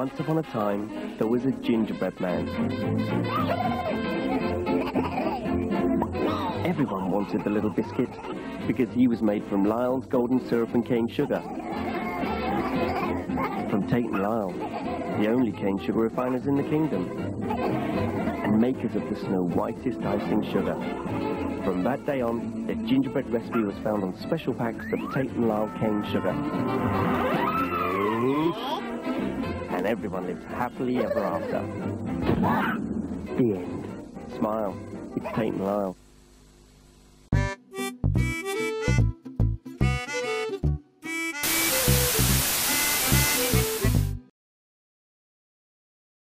Once upon a time, there was a gingerbread man. Everyone wanted the little biscuit because he was made from Lyle's golden syrup and cane sugar. From Tate and Lyle, the only cane sugar refiners in the kingdom, and makers of the snow whitest icing sugar. From that day on, the gingerbread recipe was found on special packs of Tate and Lyle cane sugar. Everyone lives happily ever after. The end. Smile. It's Tate and Lyle.